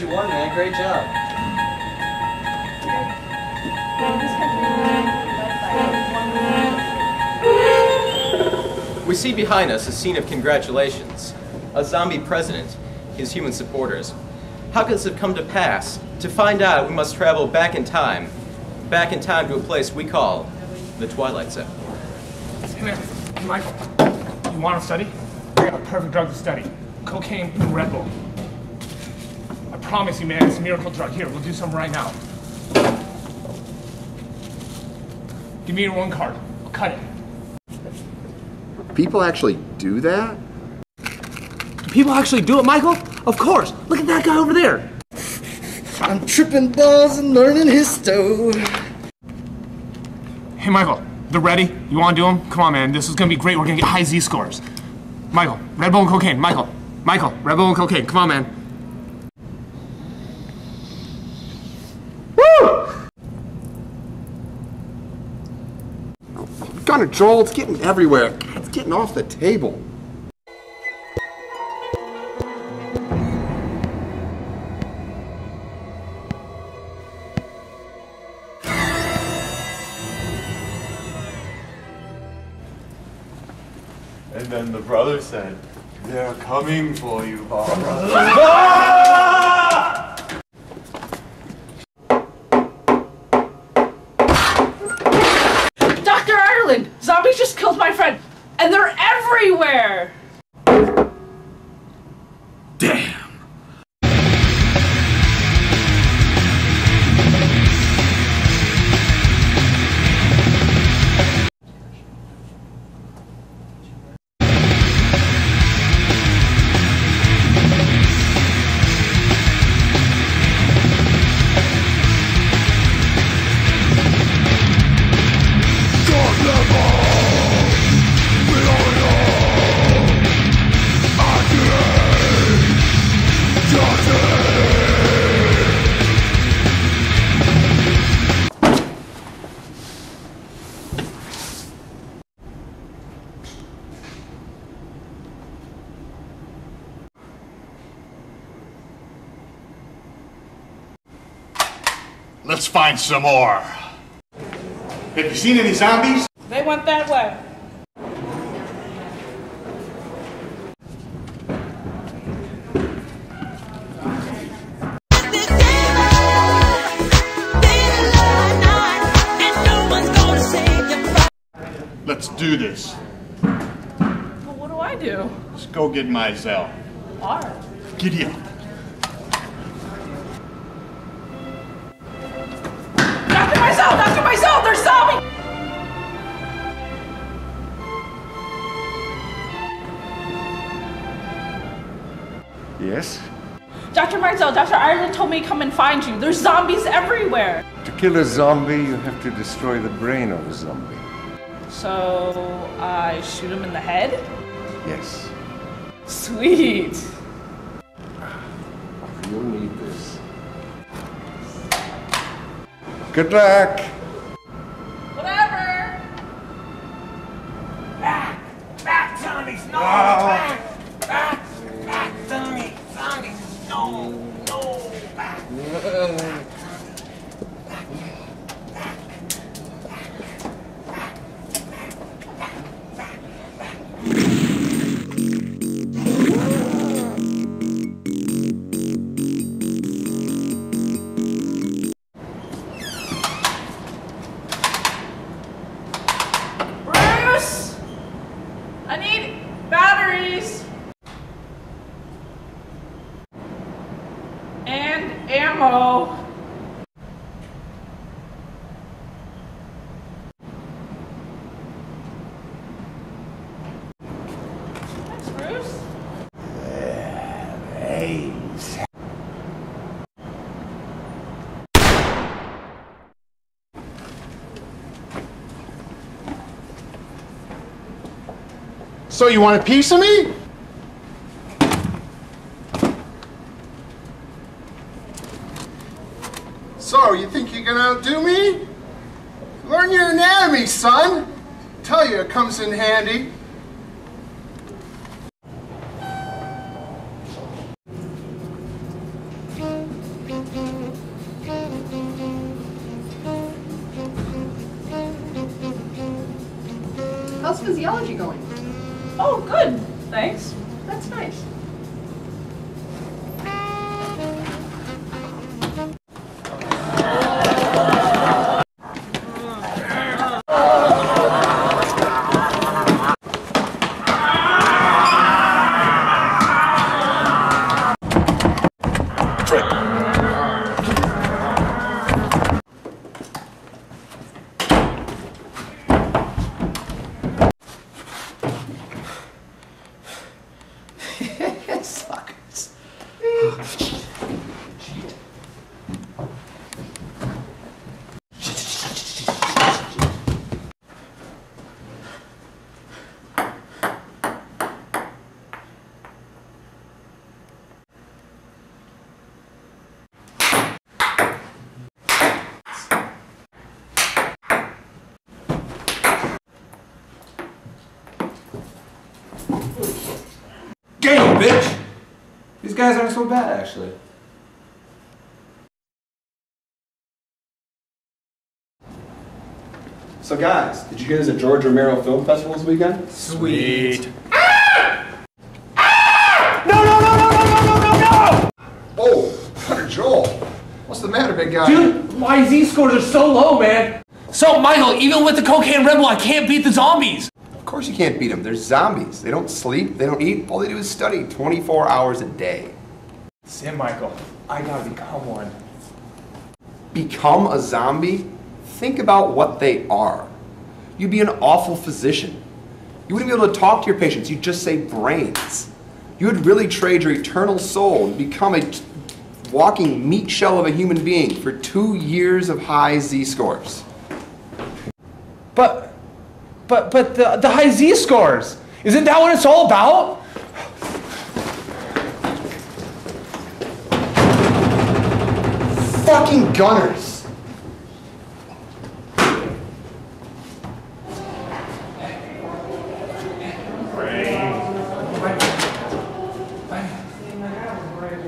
You won, man. Great job. We see behind us a scene of congratulations. A zombie president, his human supporters. How could this have come to pass? To find out, we must travel back in time. Back in time to a place we call the Twilight Zone. Hey, man. Hey, Michael. You want to study? I got a perfect drug to study. Cocaine and Red Bull. I promise you, man, it's a miracle drug. Here, we'll do some right now. Give me your OneCard. I'll cut it. People actually do that? Do people actually do it, Michael? Of course. Look at that guy over there. I'm tripping balls and learning histo. Hey, Michael. They're ready? You want to do them? Come on, man. This is going to be great. We're going to get high Z scores. Michael, Red Bull and cocaine. Michael. Michael, Red Bull and cocaine. Come on, man. Gunner Joel, it's getting everywhere. It's getting off the table. And then the brother said, They're coming for you, Barbara. Let's find some more. Have you seen any zombies? They went that way. Let's do this. Well, what do I do? Let's go get my Zell. R. Giddy up. Dr. Ireland told me to come and find you. There's zombies everywhere. To kill a zombie, you have to destroy the brain of a zombie. So I shoot him in the head? Yes. Sweet. You'll need this. Good luck! I need batteries. And Thanks, Bruce. So you want a piece of me? Think you can outdo me? Learn your anatomy, son. Tell you it comes in handy. How's physiology going? Oh, good. Thanks. That's nice. Suckers. Bitch! These guys aren't so bad, actually. So guys, did you get there's a George Romero Film Festival this weekend? Sweet. Ah! Ah! No, no, no, no, no, no, no, no! Oh, Hunter Joel. What's the matter, big guy? Dude, my Z scores are so low, man. So, Michael, even with the cocaine Red Bull, I can't beat the zombies. Course you can't beat them. They're zombies. They don't sleep, they don't eat. All they do is study 24 hours a day. Sam Michael, I gotta become one. Become a zombie? Think about what they are. You'd be an awful physician. You wouldn't be able to talk to your patients. You'd just say brains. You would really trade your eternal soul and become a walking meat shell of a human being for two years of high Z scores. But, but, but the, the high Z scores, isn't that what it's all about? Fucking gunners.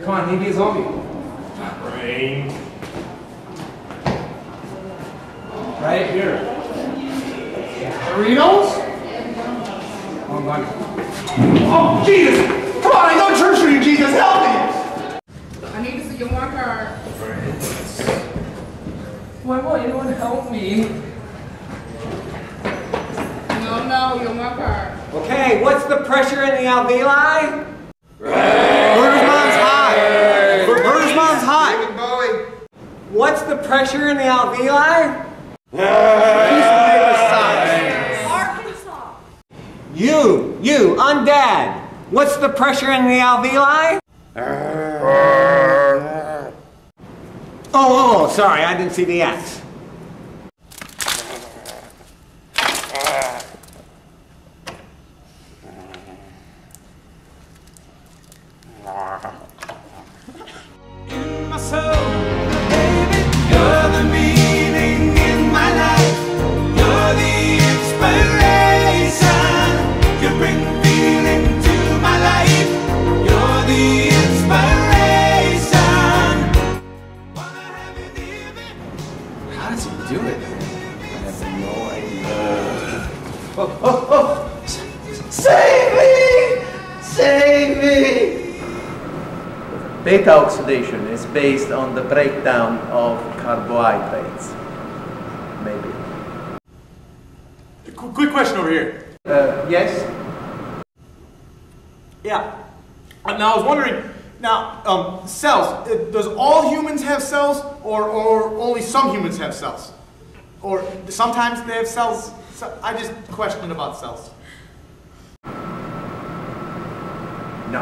Come on, maybe a zombie. Brain. Right here. Doritos? Oh, my. Oh, Jesus! Come on, I know church for you, Jesus, help me! I need to see your marker. Why won't anyone help me? No, no, your marker. Okay, what's the pressure in the alveoli? Murder's mom's high. Murder's mom's high. David Bowie. What's the pressure in the alveoli? You, you, undead. What's the pressure in the alveoli? Uh. Oh, oh, oh, sorry, I didn't see the X. Beta oxidation is based on the breakdown of carbohydrates. Maybe. Qu- Quick question over here. Uh, yes? Yeah. Uh, now I was wondering. Now, um, cells. uh, Does all humans have cells, or or only some humans have cells, or sometimes they have cells? So I just questioned about cells. No.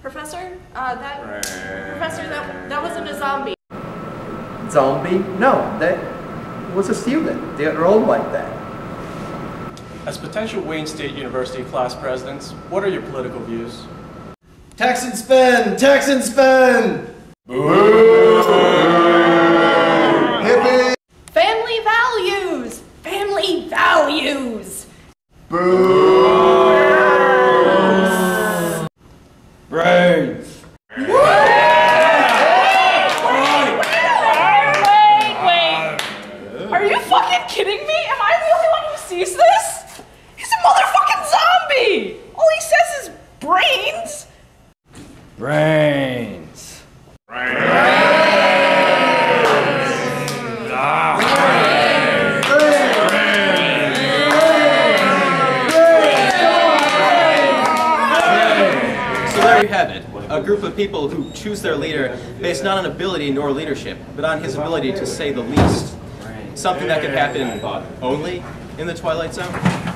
Professor, uh, that professor, that that wasn't a zombie. Zombie? No, that was a student. They're all like that. As potential Wayne State University class presidents, what are your political views? Tax and spend! Tax and spend! Family Brains. Ah. So there you have it, a group of people who choose their leader based not on ability nor leadership, but on his ability to say the least. Something that could happen only in the Twilight Zone.